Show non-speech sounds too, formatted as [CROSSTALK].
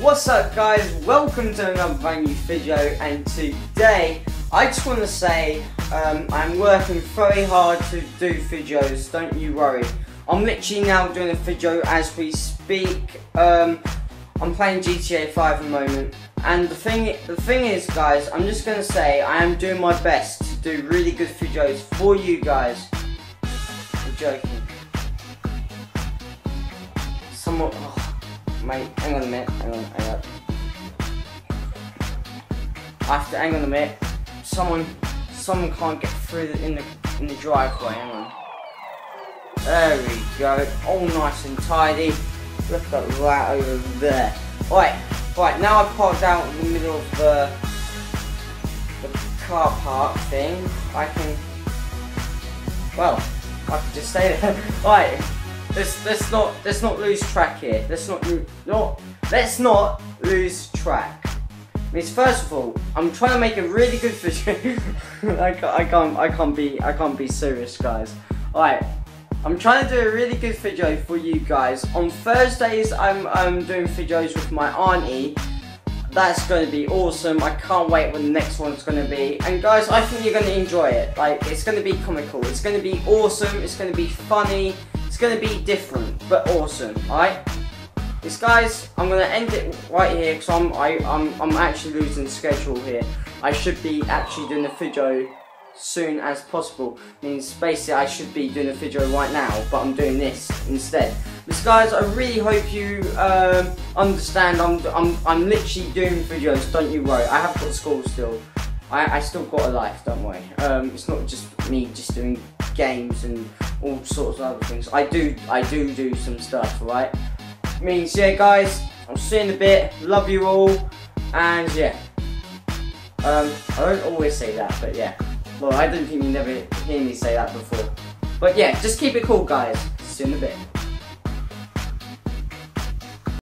what's up guys? Welcome to another brand new video and today I just want to say um, I'm working very hard to do videos, don't you worry. I'm literally now doing a video as we speak. Um, I'm playing GTA 5 at the moment and the thing, the thing is guys, I'm just going to say I am doing my best to do really good videos for you guys. I'm joking. Somewhat... Oh. Mate, hang on a minute, hang on, hang on. After, hang on a minute. Someone, someone can't get through the, in the in the driveway. Hang on. There we go. All nice and tidy. Look at that right over there. Right, right. Now I've parked out in the middle of the the car park thing. I can. Well, I can just stay there. [LAUGHS] right. Let's let's not let's not lose track here. Let's not not let's not lose track. I mean, first of all, I'm trying to make a really good video. [LAUGHS] I, can't, I can't I can't be I can't be serious, guys. Alright, I'm trying to do a really good video for you guys. On Thursdays, I'm I'm doing videos with my auntie. That's going to be awesome. I can't wait when the next one's going to be. And guys, I think you're going to enjoy it. Like, it's going to be comical. It's going to be awesome. It's going to be funny. It's going to be different, but awesome, alright? This guys, I'm to end it right here because I'm, I, I'm, I'm actually losing schedule here. I should be actually doing a video soon as possible. Means basically I should be doing a video right now, but I'm doing this instead. This guys, I really hope you um, understand. I'm, I'm, I'm literally doing videos. Don't you worry. I have got school still. I, I still got a life. Don't worry. Um, it's not just me just doing games and all sorts of other things. I do, I do do some stuff, right? Means, yeah, guys, I'll see you in a bit. Love you all, and yeah. Um, I don't always say that, but yeah. Well, I don't think you never hear me say that before. But yeah, just keep it cool, guys. See you in a bit.